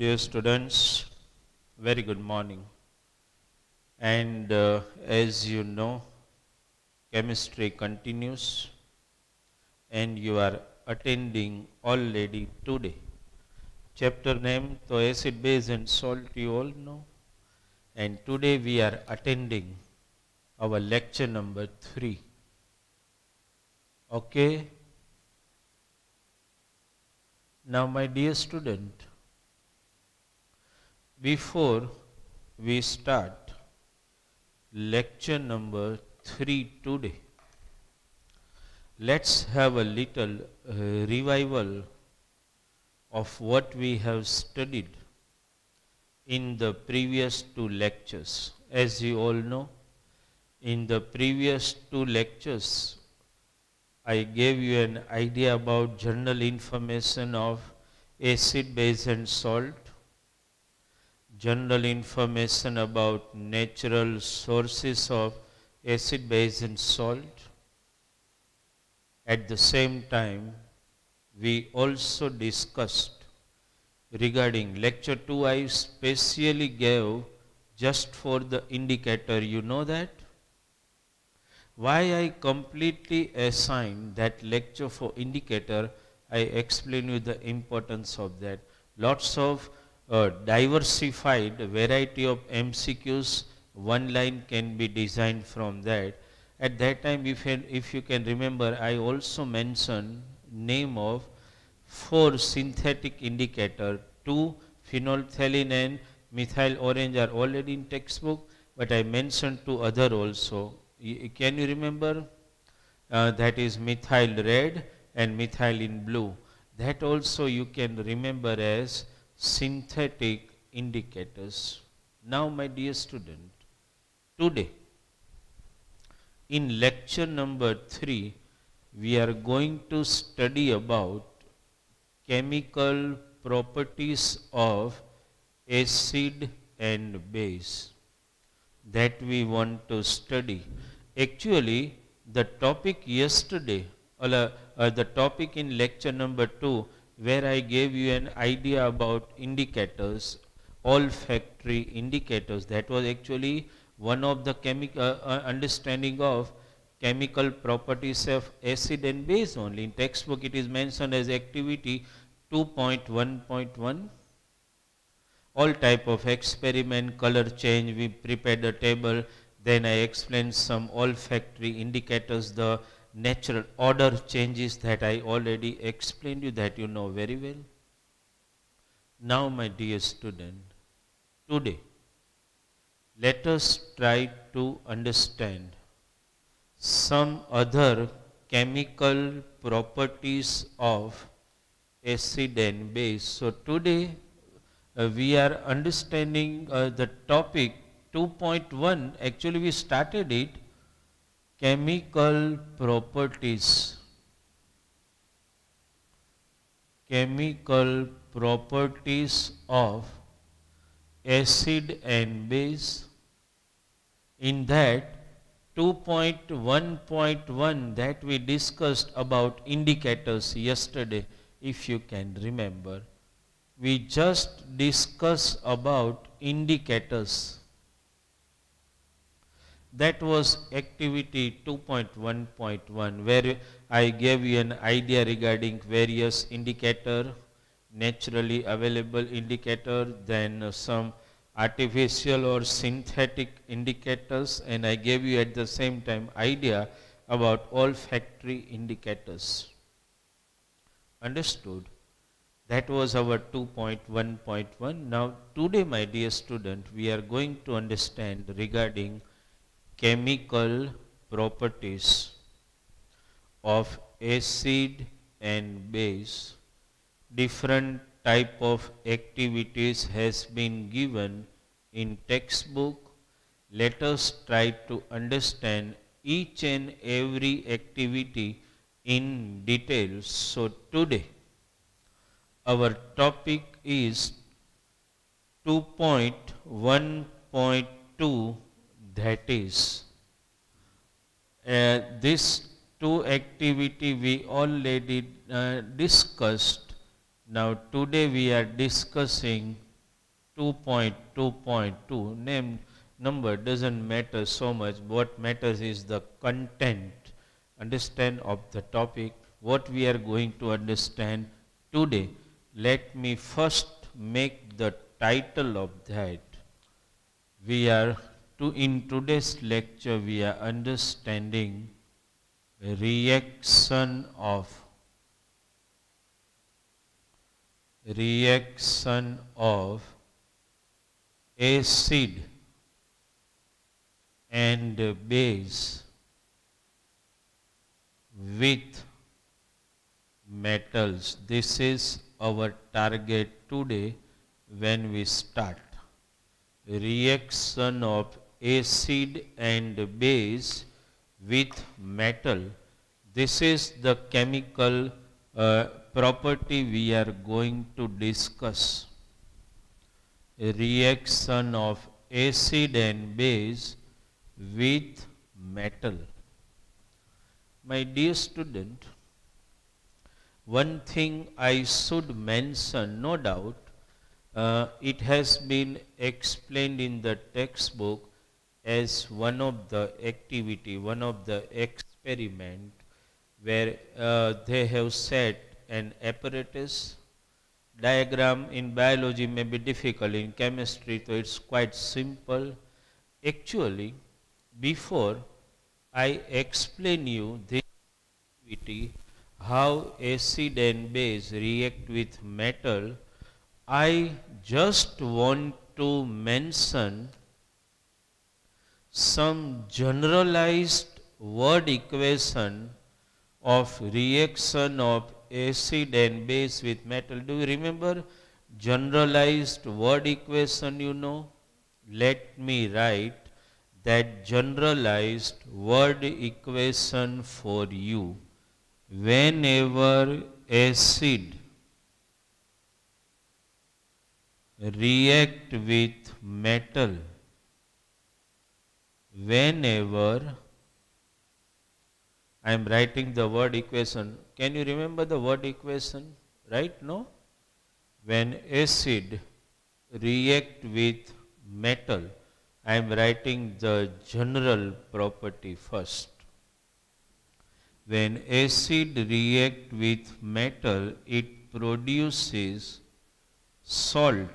Dear students, very good morning. And uh, as you know, chemistry continues and you are attending already today. Chapter name, so acid, base and salt you all know. And today we are attending our lecture number 3. Okay? Now my dear student, before we start lecture number 3 today, let's have a little uh, revival of what we have studied in the previous two lectures. As you all know, in the previous two lectures, I gave you an idea about general information of acid, base and salt, general information about natural sources of acid, base and salt. At the same time, we also discussed regarding lecture 2 I specially gave just for the indicator, you know that? Why I completely assigned that lecture for indicator, I explain you the importance of that. Lots of uh, diversified variety of MCQs, one line can be designed from that. At that time, if, if you can remember, I also mentioned name of four synthetic indicator, two phenolphthalein and methyl orange are already in textbook, but I mentioned two other also. Can you remember? Uh, that is methyl red and methylene blue. That also you can remember as synthetic indicators. Now my dear student, today in lecture number 3, we are going to study about chemical properties of acid and base that we want to study. Actually, the topic yesterday, or, uh, the topic in lecture number 2, where I gave you an idea about indicators, olfactory indicators, that was actually one of the chemical uh, uh, understanding of chemical properties of acid and base only. In textbook it is mentioned as activity 2.1.1 all type of experiment, color change, we prepared a table, then I explained some olfactory indicators, the natural order changes that I already explained you that you know very well. Now my dear student, today let us try to understand some other chemical properties of acid and base. So today uh, we are understanding uh, the topic 2.1 actually we started it chemical properties chemical properties of acid and base in that 2.1.1 that we discussed about indicators yesterday if you can remember we just discussed about indicators. That was activity 2.1.1 where I gave you an idea regarding various indicator, naturally available indicator, then some artificial or synthetic indicators and I gave you at the same time idea about olfactory indicators. Understood? That was our 2.1.1. Now today my dear student we are going to understand regarding chemical properties of acid and base. Different type of activities has been given in textbook. Let us try to understand each and every activity in detail. So today our topic is 2.1.2 that is uh, this two activity we already uh, discussed now today we are discussing 2.2.2 name number doesn't matter so much. What matters is the content, understand of the topic, what we are going to understand today. Let me first make the title of that. We are to in today's lecture we are understanding reaction of reaction of acid and base with metals. This is our target today when we start. Reaction of acid and base with metal. This is the chemical uh, property we are going to discuss. Reaction of acid and base with metal. My dear student, one thing I should mention, no doubt, uh, it has been explained in the textbook as one of the activity, one of the experiment where uh, they have set an apparatus. Diagram in biology may be difficult, in chemistry so it's quite simple. Actually, before I explain you this activity, how acid and base react with metal, I just want to mention some generalized word equation of reaction of acid and base with metal. Do you remember generalized word equation you know? Let me write that generalized word equation for you. Whenever acid react with metal, whenever I am writing the word equation. Can you remember the word equation? Right? No? When acid react with metal, I am writing the general property first. When acid react with metal, it produces salt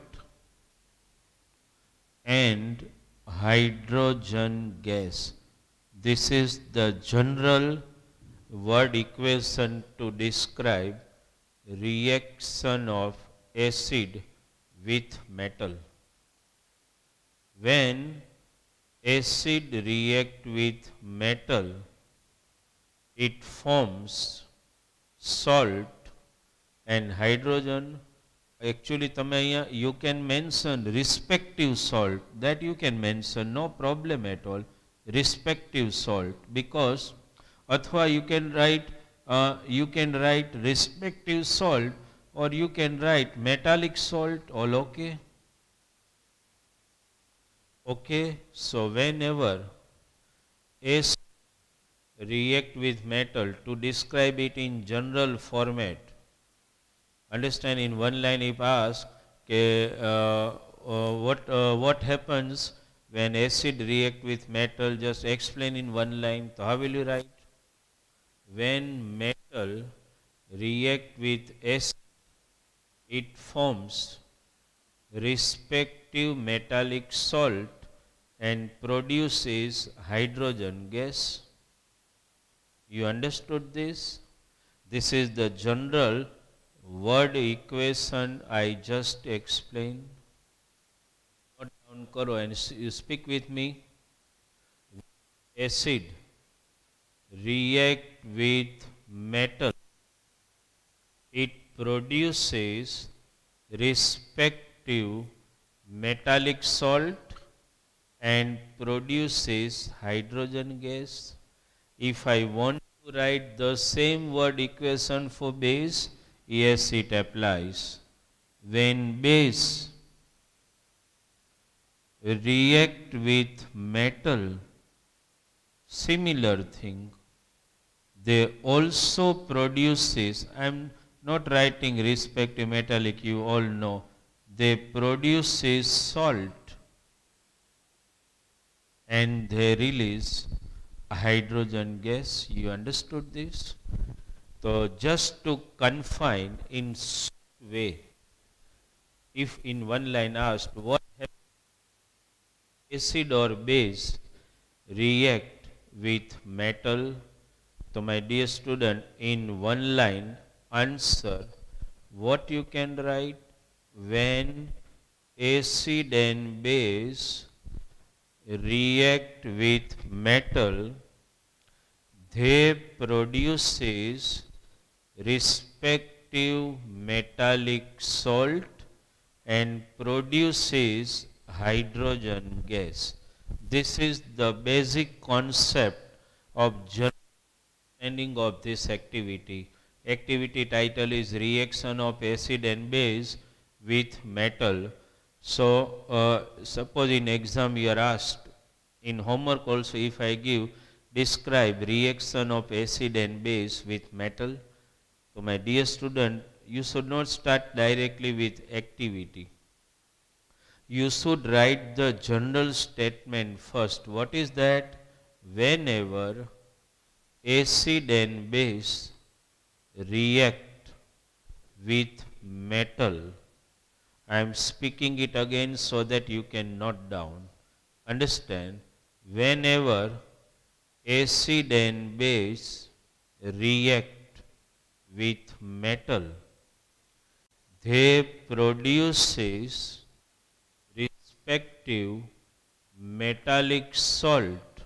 and hydrogen gas. This is the general word equation to describe reaction of acid with metal. When acid react with metal, it forms salt and hydrogen actually tame you can mention respective salt. That you can mention no problem at all. Respective salt. Because athwa you can write uh, you can write respective salt or you can write metallic salt all okay? Okay so whenever s react with metal to describe it in general format understand in one line if asked okay, uh, uh, what uh, what happens when acid react with metal just explain in one line so how will you write when metal react with acid, it forms respective metallic salt and produces hydrogen gas. You understood this? This is the general word equation I just explained. Down karo and you speak with me. Acid react with metal, it produces respective metallic salt and produces hydrogen gas. If I want to write the same word equation for base, yes, it applies. When base react with metal, similar thing, they also produces, I am not writing respective metallic, you all know, they produces salt and they release hydrogen gas. You understood this? So just to confine in way, if in one line asked what acid or base react with metal, so my dear student in one line answer what you can write when acid and base react with metal they produces respective metallic salt and produces hydrogen gas. This is the basic concept of understanding of this activity. Activity title is reaction of acid and base with metal so, uh, suppose in exam you are asked, in homework also if I give, describe reaction of acid and base with metal. So, my dear student, you should not start directly with activity. You should write the general statement first. What is that? Whenever acid and base react with metal, I am speaking it again so that you can note down. Understand, whenever acid and base react with metal, they produces respective metallic salt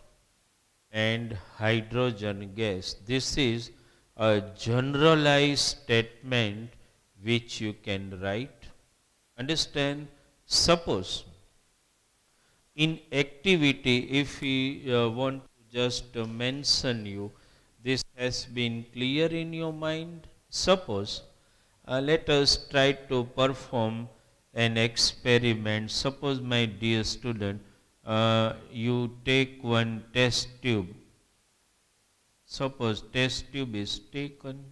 and hydrogen gas. This is a generalized statement which you can write Understand? Suppose in activity, if we uh, want to just uh, mention you, has been clear in your mind. Suppose, uh, let us try to perform an experiment. Suppose, my dear student, uh, you take one test tube. Suppose test tube is taken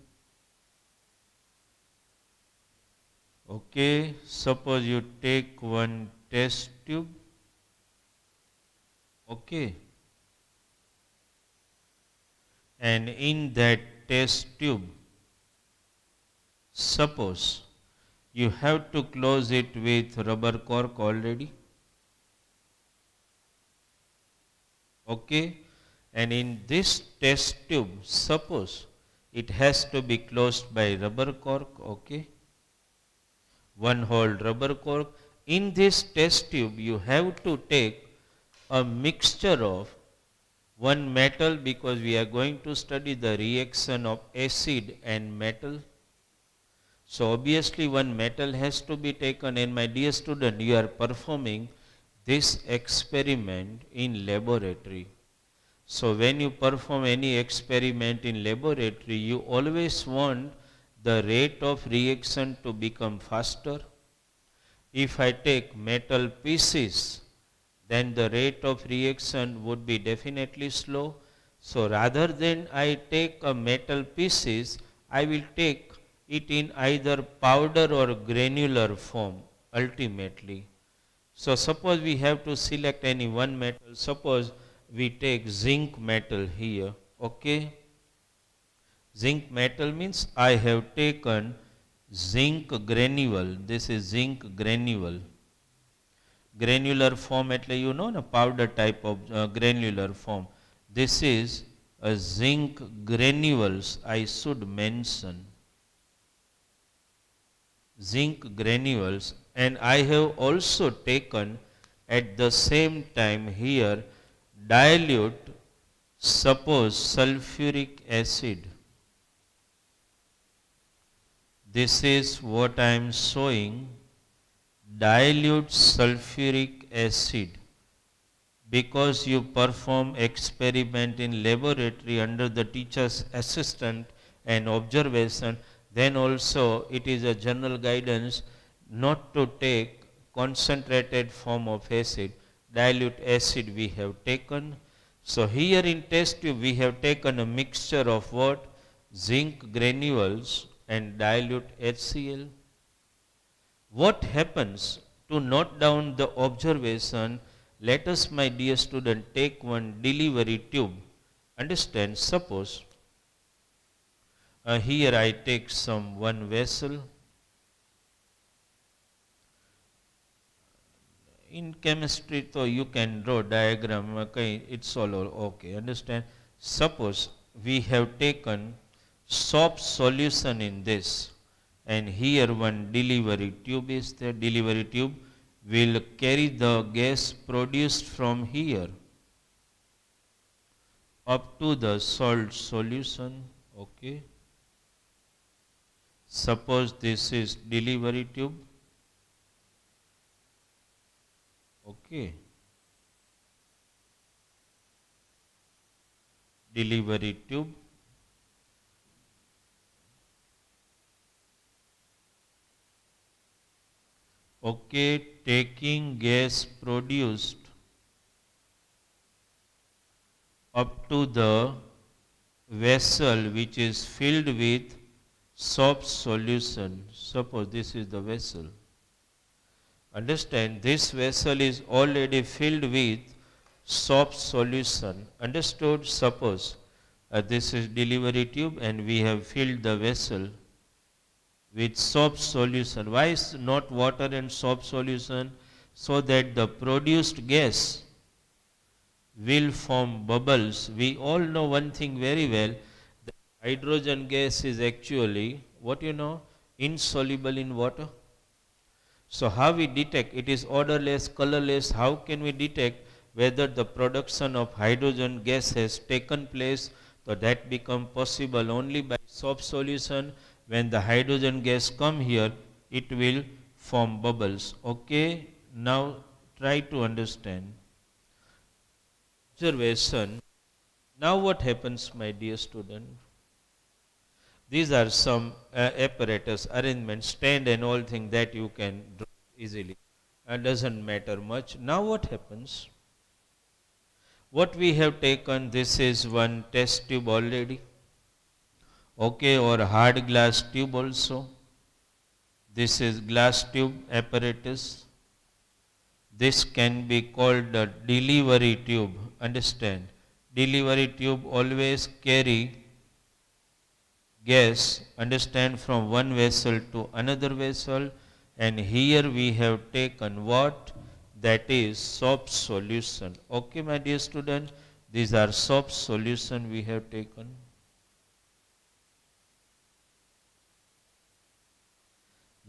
Okay, suppose you take one test tube. Okay. And in that test tube, suppose you have to close it with rubber cork already. Okay. And in this test tube, suppose it has to be closed by rubber cork. Okay one hole rubber cork. In this test tube, you have to take a mixture of one metal because we are going to study the reaction of acid and metal. So obviously one metal has to be taken and my dear student, you are performing this experiment in laboratory. So when you perform any experiment in laboratory, you always want the rate of reaction to become faster. If I take metal pieces, then the rate of reaction would be definitely slow. So rather than I take a metal pieces, I will take it in either powder or granular form ultimately. So suppose we have to select any one metal. Suppose we take zinc metal here. Okay. Zinc metal means I have taken zinc granule. This is zinc granule. Granular form એટલે you know a powder type of uh, granular form. This is a zinc granules I should mention. Zinc granules and I have also taken at the same time here dilute suppose sulfuric acid this is what I am showing dilute sulfuric acid because you perform experiment in laboratory under the teacher's assistant and observation then also it is a general guidance not to take concentrated form of acid. Dilute acid we have taken. So here in test tube we have taken a mixture of what? Zinc granules and dilute HCl. What happens to note down the observation? Let us, my dear student, take one delivery tube. Understand? Suppose uh, here I take some one vessel. In chemistry, so you can draw diagram. Okay, it's all okay. Understand? Suppose we have taken soap solution in this and here one delivery tube is there delivery tube will carry the gas produced from here up to the salt solution okay. Suppose this is delivery tube okay. Delivery tube okay taking gas produced up to the vessel which is filled with soap solution. Suppose this is the vessel. Understand this vessel is already filled with soap solution. Understood? Suppose uh, this is delivery tube and we have filled the vessel with soap solution. Why is not water and soap solution? So that the produced gas will form bubbles. We all know one thing very well. The hydrogen gas is actually, what you know, insoluble in water. So how we detect? It is odorless, colorless. How can we detect whether the production of hydrogen gas has taken place? So that become possible only by soap solution when the hydrogen gas come here it will form bubbles. Okay? Now try to understand. Observation. Now what happens my dear student? These are some uh, apparatus arrangement stand and all thing that you can draw easily. And doesn't matter much. Now what happens? What we have taken this is one test tube already okay or hard glass tube also. This is glass tube apparatus. This can be called a delivery tube understand? Delivery tube always carry gas understand from one vessel to another vessel and here we have taken what? That is soap solution. Okay my dear student these are soap solution we have taken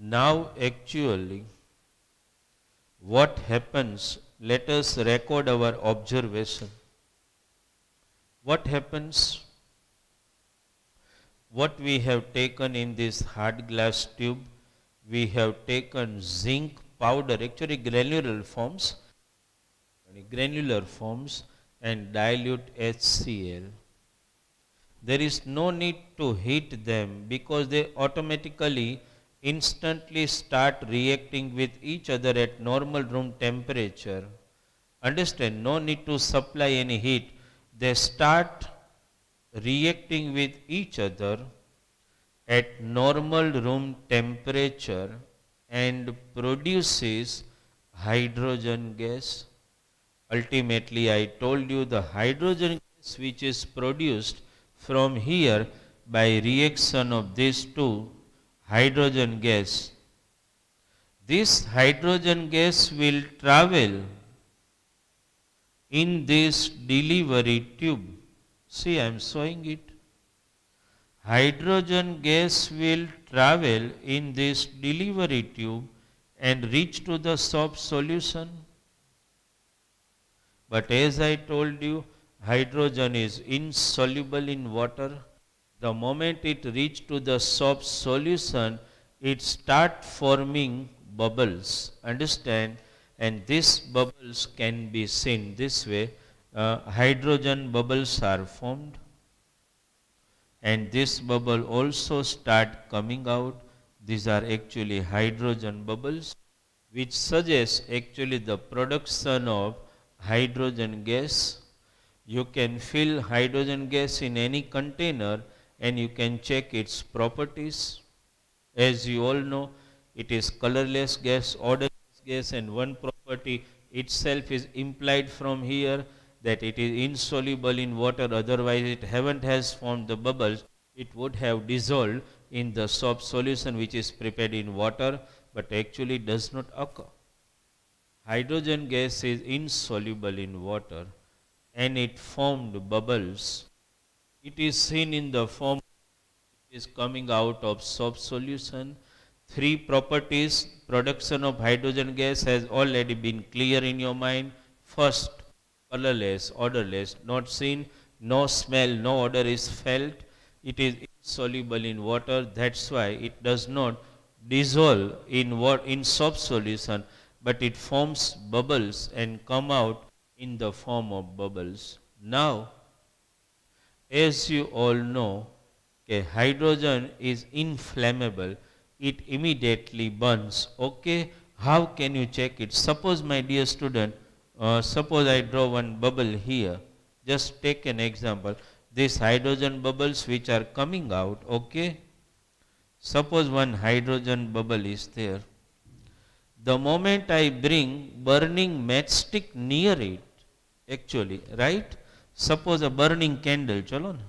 Now actually what happens, let us record our observation. What happens? What we have taken in this hard glass tube, we have taken zinc powder, actually granular forms, granular forms and dilute HCl. There is no need to heat them because they automatically instantly start reacting with each other at normal room temperature. Understand, no need to supply any heat. They start reacting with each other at normal room temperature and produces hydrogen gas. Ultimately, I told you the hydrogen gas which is produced from here by reaction of these two hydrogen gas. This hydrogen gas will travel in this delivery tube. See, I am showing it. Hydrogen gas will travel in this delivery tube and reach to the soap solution. But as I told you, hydrogen is insoluble in water the moment it reach to the soap solution, it start forming bubbles. Understand? And these bubbles can be seen this way. Uh, hydrogen bubbles are formed. And this bubble also start coming out. These are actually hydrogen bubbles which suggests actually the production of hydrogen gas. You can fill hydrogen gas in any container and you can check its properties. As you all know, it is colorless gas, odorless gas and one property itself is implied from here that it is insoluble in water otherwise it haven't has formed the bubbles it would have dissolved in the soap solution which is prepared in water but actually does not occur. Hydrogen gas is insoluble in water and it formed bubbles. It is seen in the form is coming out of soap solution. Three properties production of hydrogen gas has already been clear in your mind. First, colorless, odorless, not seen, no smell, no odor is felt. It is insoluble in water. That's why it does not dissolve in in soap solution, but it forms bubbles and come out in the form of bubbles. Now, as you all know, okay, hydrogen is inflammable. It immediately burns. Okay, how can you check it? Suppose, my dear student, uh, suppose I draw one bubble here. Just take an example. These hydrogen bubbles which are coming out, okay? Suppose one hydrogen bubble is there. The moment I bring burning matchstick near it, actually, right? Suppose a burning candle, chalo na?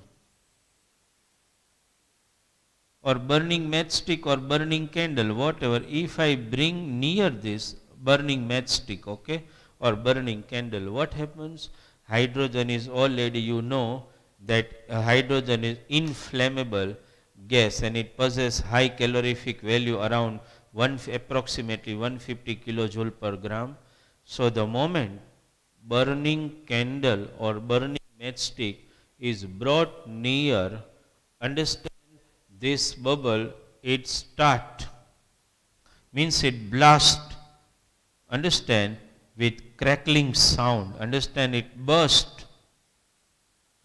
Or burning matchstick or burning candle, whatever, if I bring near this burning matchstick, okay? or burning candle, what happens? Hydrogen is already, you know, that hydrogen is inflammable gas and it possesses high calorific value around one, approximately 150 kilojoule per gram. So the moment burning candle or burning matchstick is brought near, understand this bubble, it start, means it blast, understand, with crackling sound. Understand it burst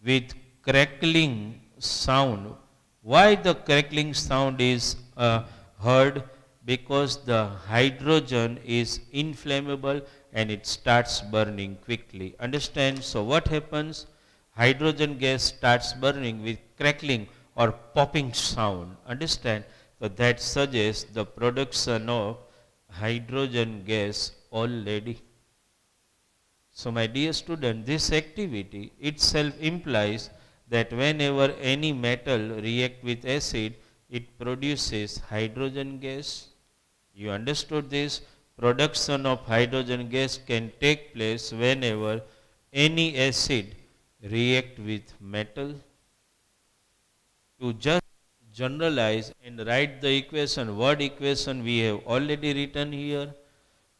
with crackling sound. Why the crackling sound is uh, heard? Because the hydrogen is inflammable and it starts burning quickly. Understand? So what happens? Hydrogen gas starts burning with crackling or popping sound. Understand? So that suggests the production of hydrogen gas already. So my dear student, this activity itself implies that whenever any metal react with acid, it produces hydrogen gas. You understood this? Production of hydrogen gas can take place whenever any acid react with metal. To just generalize and write the equation, word equation we have already written here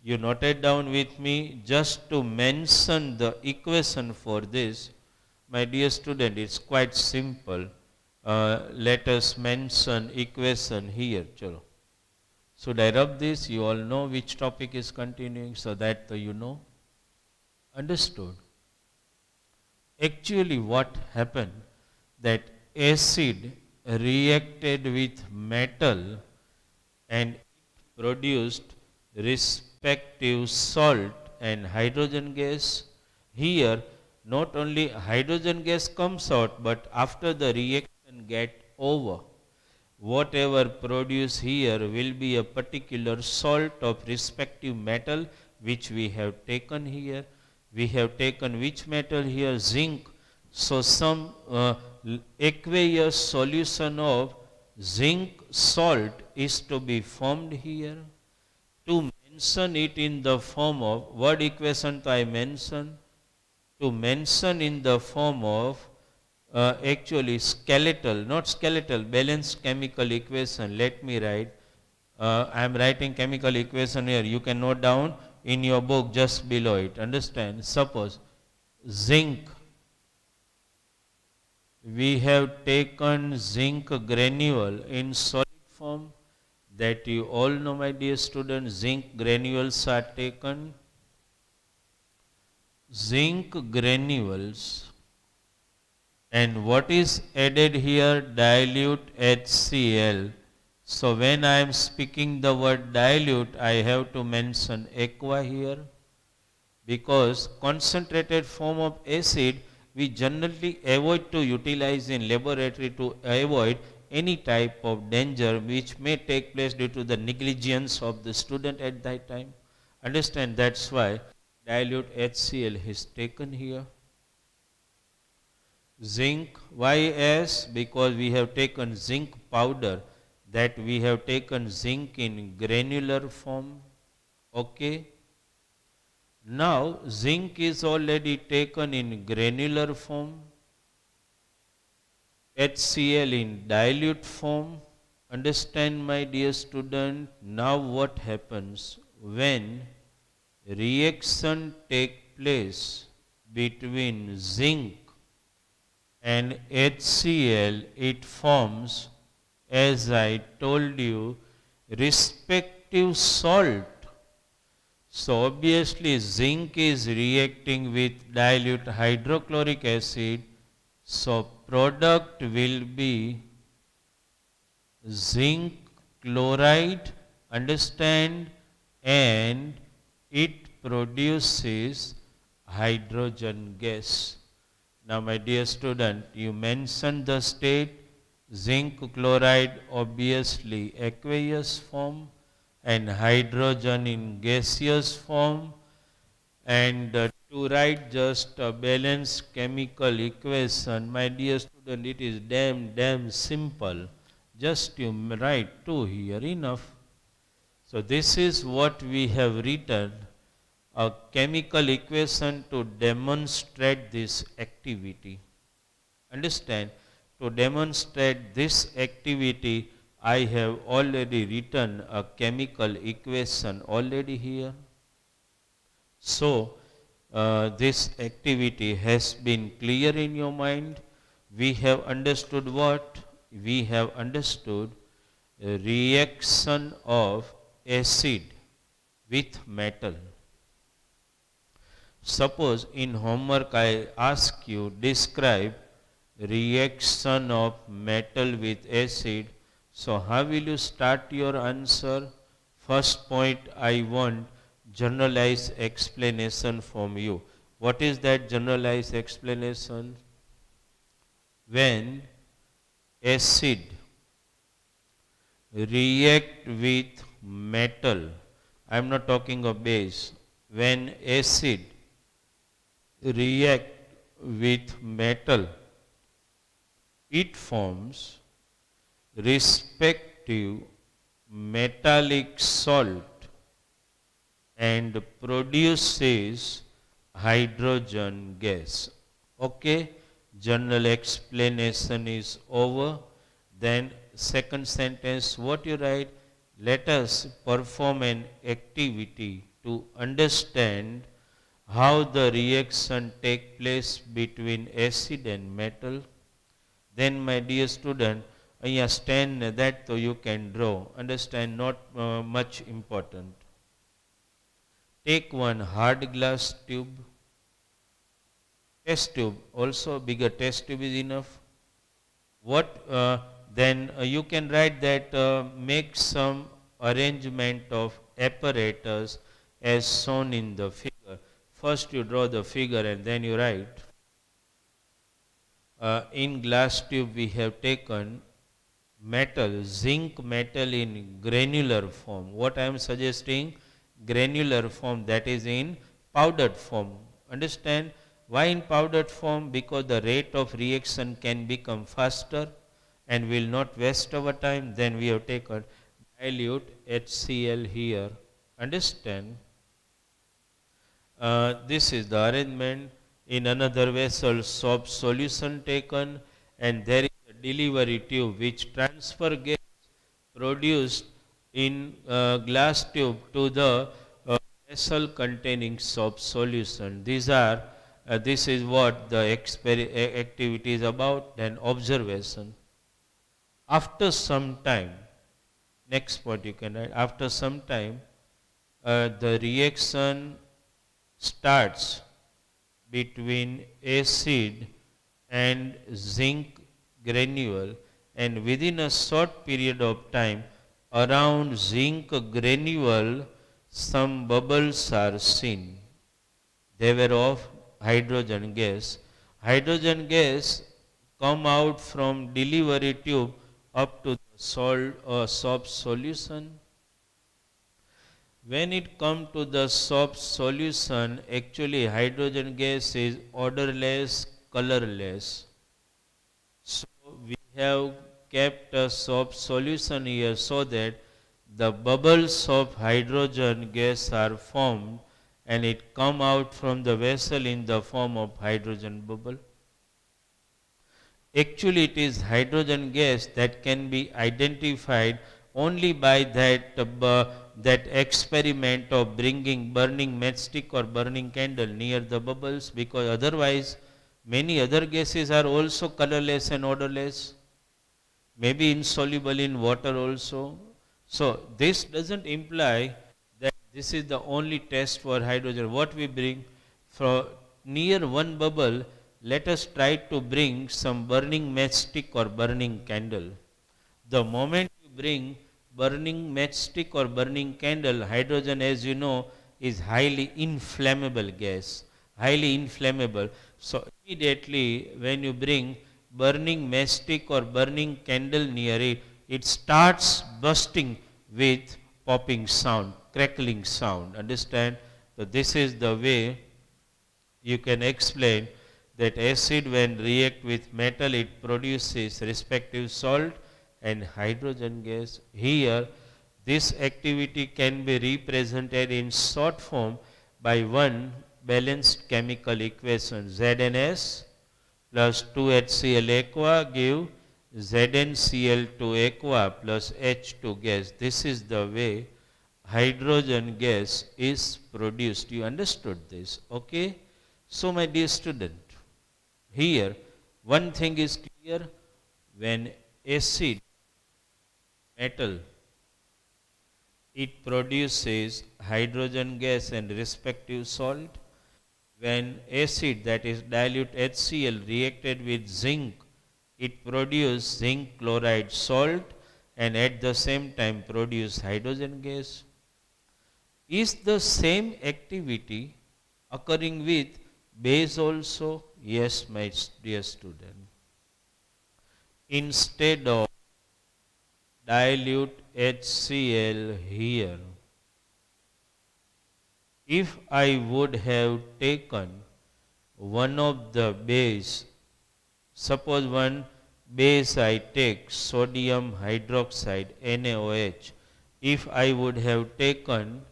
you noted down with me just to mention the equation for this. My dear student, it's quite simple. Uh, let us mention equation here. Chalo. Should I rub this? You all know which topic is continuing so that uh, you know. Understood. Actually what happened that acid reacted with metal and produced respective salt and hydrogen gas. Here not only hydrogen gas comes out but after the reaction get over whatever produced here will be a particular salt of respective metal which we have taken here. We have taken which metal here? Zinc. So some uh, aqueous solution of zinc salt is to be formed here to mention it in the form of word equation I mention to mention in the form of uh, actually skeletal, not skeletal, balanced chemical equation. Let me write. Uh, I am writing chemical equation here. You can note down in your book just below it. Understand? Suppose zinc. We have taken zinc granule in solid form that you all know my dear students zinc granules are taken zinc granules and what is added here dilute HCl so when I am speaking the word dilute I have to mention aqua here because concentrated form of acid we generally avoid to utilize in laboratory to avoid any type of danger which may take place due to the negligence of the student at that time. Understand that's why dilute HCl is taken here. Zinc, why S? Because we have taken zinc powder that we have taken zinc in granular form. Okay. Now zinc is already taken in granular form. HCl in dilute form. Understand my dear student, now what happens when reaction take place between zinc and HCl, it forms, as I told you, respective salt. So obviously zinc is reacting with dilute hydrochloric acid. So product will be zinc chloride, understand, and it produces hydrogen gas. Now my dear student, you mentioned the state, zinc chloride obviously aqueous form and hydrogen in gaseous form and uh, to write just a balanced chemical equation, my dear student, it is damn, damn simple. Just you write 2 here, enough. So this is what we have written a chemical equation to demonstrate this activity. Understand? To demonstrate this activity, I have already written a chemical equation already here. So, uh, this activity has been clear in your mind. We have understood what? We have understood reaction of acid with metal. Suppose in homework I ask you describe reaction of metal with acid. So how will you start your answer? First point I want generalized explanation from you. What is that generalized explanation? When acid react with metal, I am not talking of base, when acid react with metal, it forms respective metallic salt and produces hydrogen gas. Okay, general explanation is over. Then second sentence, what you write? Let us perform an activity to understand how the reaction take place between acid and metal Then my dear student, અહીંયા stand that so you can draw. Understand not uh, much important. Take one hard glass tube. Test tube, also bigger test tube is enough. What uh, then uh, you can write that uh, make some arrangement of apparatus as shown in the figure. First you draw the figure and then you write. Uh, in glass tube we have taken metal, zinc metal in granular form. What I am suggesting? Granular form that is in powdered form. Understand? Why in powdered form? Because the rate of reaction can become faster and will not waste our time. Then we have taken dilute HCl here. Understand? Uh, this is the arrangement. In another vessel, soap solution taken and there is a delivery tube which transfer gas produced in glass tube to the uh, vessel containing soap solution. These are, uh, this is what the activity is about, then observation. After some time, next point you can write, after some time, uh, the reaction starts between acid and zinc granule and within a short period of time around zinc granule some bubbles are seen. They were of hydrogen gas. Hydrogen gas come out from delivery tube up to the salt uh, or soap solution. When it comes to the soap solution, actually hydrogen gas is odorless, colorless. So we have kept a soap solution here so that the bubbles of hydrogen gas are formed and it come out from the vessel in the form of hydrogen bubble. Actually it is hydrogen gas that can be identified only by that uh, that experiment of bringing burning matchstick or burning candle near the bubbles because otherwise many other gases are also colorless and odorless, maybe insoluble in water also. So this doesn't imply that this is the only test for hydrogen. What we bring from near one bubble, let us try to bring some burning matchstick or burning candle. The moment you bring burning matchstick or burning candle, hydrogen as you know is highly inflammable gas, highly inflammable. So immediately when you bring burning matchstick or burning candle near it, it starts bursting with popping sound, crackling sound. Understand? So this is the way you can explain that acid when react with metal it produces respective salt and hydrogen gas. Here, this activity can be represented in short form by one balanced chemical equation ZnS plus 2HCl aqua give ZnCl2 aqua plus H2 gas. This is the way hydrogen gas is produced. You understood this, okay? So my dear student, here one thing is clear, when acid metal. It produces hydrogen gas and respective salt. When acid that is dilute HCl reacted with zinc, it produces zinc chloride salt and at the same time produce hydrogen gas. Is the same activity occurring with base also? Yes, my dear student. Instead of dilute HCl here. If I would have taken one of the base, suppose one base I take sodium hydroxide NaOH, if I would have taken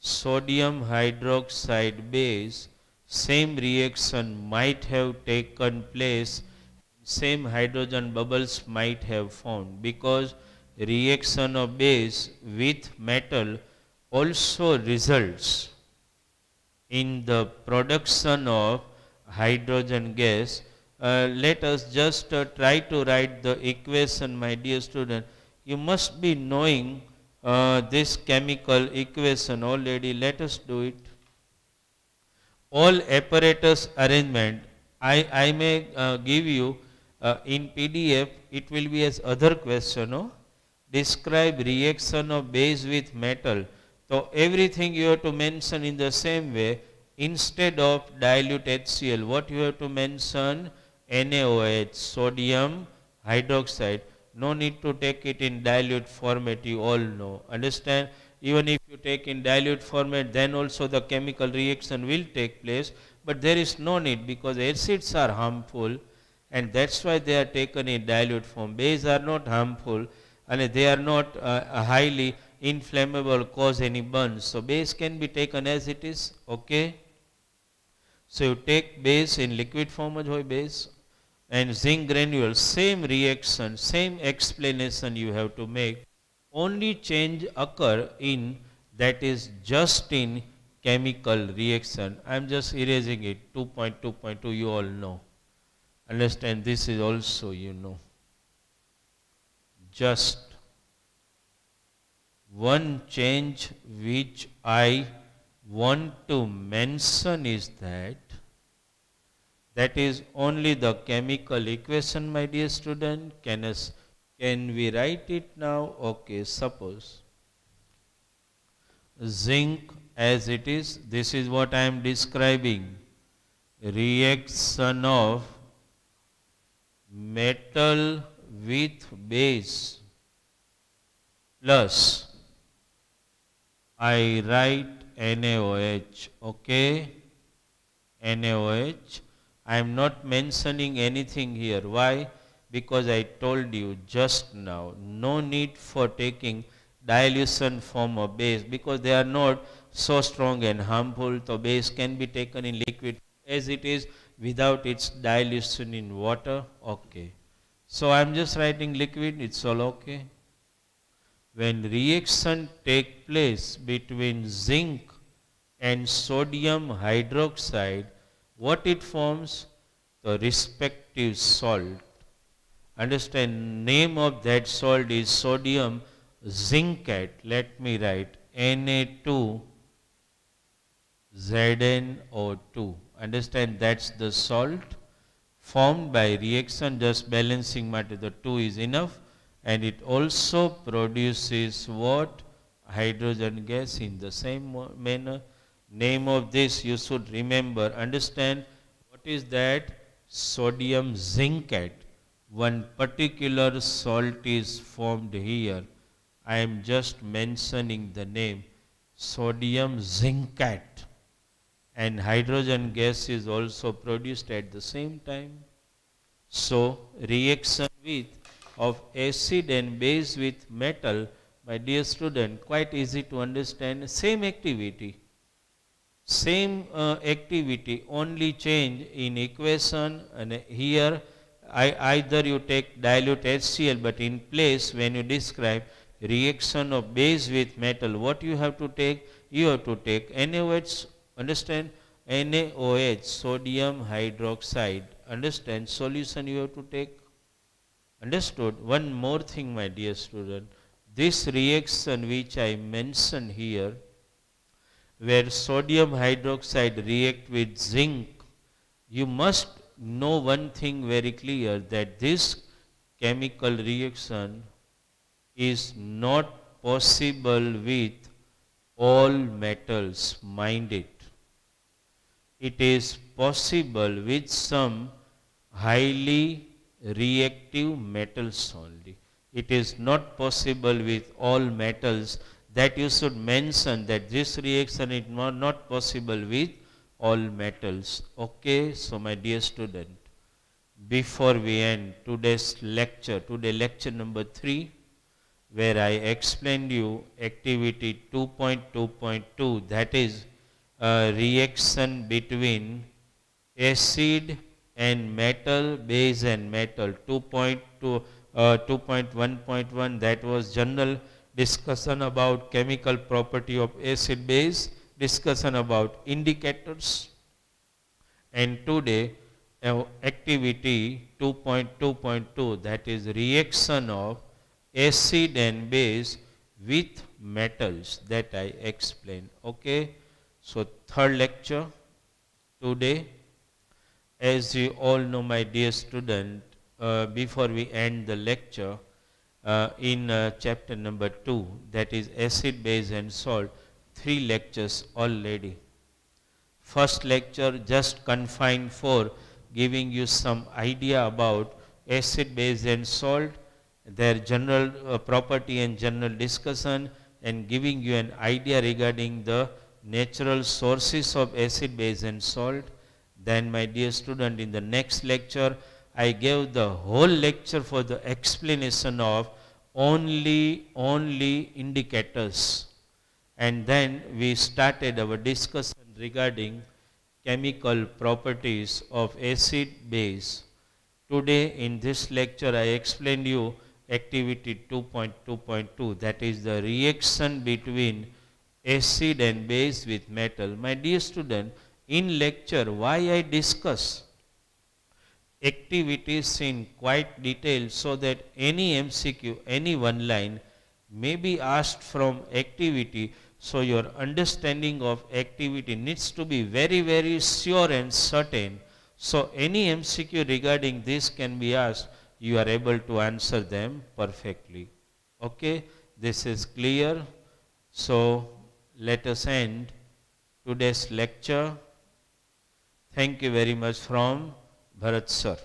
sodium hydroxide base, same reaction might have taken place, same hydrogen bubbles might have formed because reaction of base with metal also results in the production of hydrogen gas. Uh, let us just uh, try to write the equation, my dear student. You must be knowing uh, this chemical equation already. Let us do it. All apparatus arrangement, I, I may uh, give you uh, in PDF, it will be as other question. No? Describe reaction of base with metal. So everything you have to mention in the same way instead of dilute HCl what you have to mention? NaOH sodium hydroxide. No need to take it in dilute format you all know understand? Even if you take in dilute format then also the chemical reaction will take place but there is no need because acids are harmful and that's why they are taken in dilute form. Base are not harmful and they are not uh, highly inflammable cause any burns. So base can be taken as it is, okay. So you take base in liquid form of base and zinc granules, same reaction, same explanation you have to make. Only change occur in that is just in chemical reaction. I am just erasing it 2.2.2 you all know. Understand this is also you know just one change which I want to mention is that that is only the chemical equation my dear student. Can us can we write it now? Okay suppose zinc as it is this is what I am describing. Reaction of metal with base plus I write NaOH, okay? NaOH. I am not mentioning anything here. Why? Because I told you just now, no need for taking dilution form of base because they are not so strong and harmful. So base can be taken in liquid as it is without its dilution in water. Okay. So I am just writing liquid, it's all okay when reaction take place between zinc and sodium hydroxide, what it forms? The respective salt. Understand, name of that salt is sodium zincate. Let me write Na2 ZnO2. Understand, that's the salt formed by reaction, just balancing matter. The 2 is enough and it also produces what? Hydrogen gas in the same manner. Name of this you should remember, understand what is that? Sodium zincate. One particular salt is formed here. I am just mentioning the name sodium zincate and hydrogen gas is also produced at the same time. So reaction with of acid and base with metal, my dear student, quite easy to understand, same activity. Same uh, activity, only change in equation and here I, either you take dilute HCl, but in place when you describe reaction of base with metal, what you have to take? You have to take NaOH, understand? NaOH, sodium hydroxide, understand? Solution you have to take Understood? One more thing, my dear student. This reaction which I mentioned here, where sodium hydroxide react with zinc, you must know one thing very clear that this chemical reaction is not possible with all metals, mind it. It is possible with some highly reactive metals only. It is not possible with all metals that you should mention that this reaction is not, not possible with all metals. Okay, so my dear student, before we end today's lecture, today lecture number 3, where I explained you activity 2.2.2 that is reaction between acid and metal, base and metal 2.2, uh, 2.1.1 that was general discussion about chemical property of acid base, discussion about indicators and today uh, activity 2.2.2 that is reaction of acid and base with metals that I explained. Okay. So third lecture today as you all know, my dear student, uh, before we end the lecture, uh, in uh, chapter number 2, that is acid, base and salt, three lectures already. First lecture just confined for giving you some idea about acid, base and salt, their general uh, property and general discussion and giving you an idea regarding the natural sources of acid, base and salt then my dear student, in the next lecture, I gave the whole lecture for the explanation of only, only indicators. And then we started our discussion regarding chemical properties of acid base. Today in this lecture I explained you activity 2.2.2 that is the reaction between acid and base with metal. My dear student, in lecture why I discuss activities in quite detail so that any MCQ, any one line may be asked from activity. So your understanding of activity needs to be very, very sure and certain. So any MCQ regarding this can be asked, you are able to answer them perfectly. Okay, this is clear. So let us end today's lecture. Thank you very much from Bharat sir.